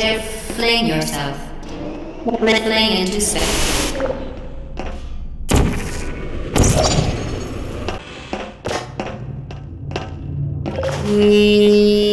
there, fling yourself. Fling into space. We...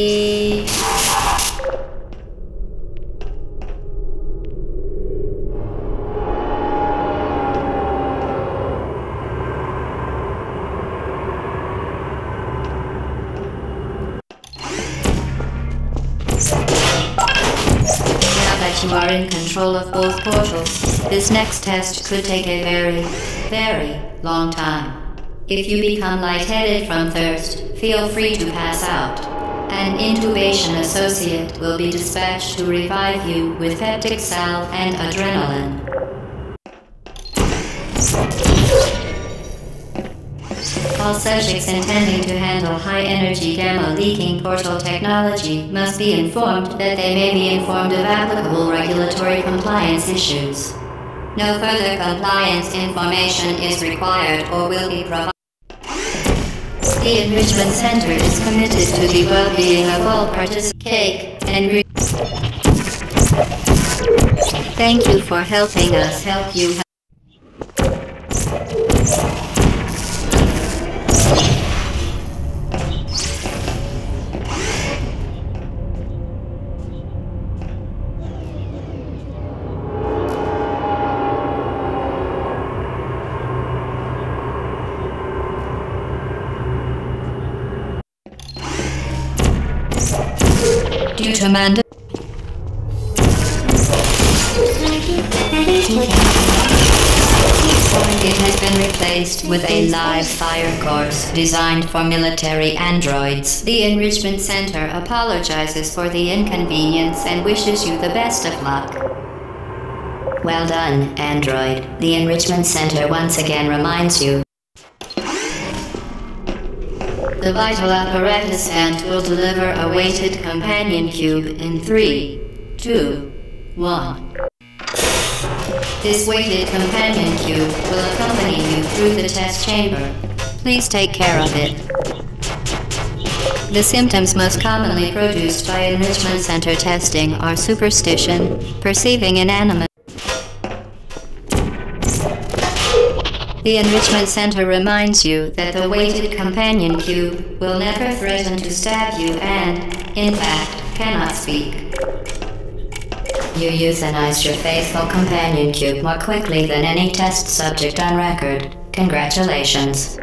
you are in control of both portals, this next test could take a very, very long time. If you become lightheaded from thirst, feel free to pass out. An intubation associate will be dispatched to revive you with peptic salve and adrenaline. All subjects intending to handle high energy gamma leaking portal technology must be informed that they may be informed of applicable regulatory compliance issues. No further compliance information is required or will be provided. The Enrichment Center is committed to the well-being of all participants. Cake and Thank you for helping us help you. Due to manda- It has been replaced with a live fire course designed for military androids. The Enrichment Center apologizes for the inconvenience and wishes you the best of luck. Well done, android. The Enrichment Center once again reminds you the vital apparatus vent will deliver a weighted companion cube in three, two, one. This weighted companion cube will accompany you through the test chamber. Please take care of it. The symptoms most commonly produced by enrichment center testing are superstition, perceiving inanimate. The Enrichment Center reminds you that the weighted companion cube will never threaten to stab you and, in fact, cannot speak. You euthanized your faithful companion cube more quickly than any test subject on record. Congratulations.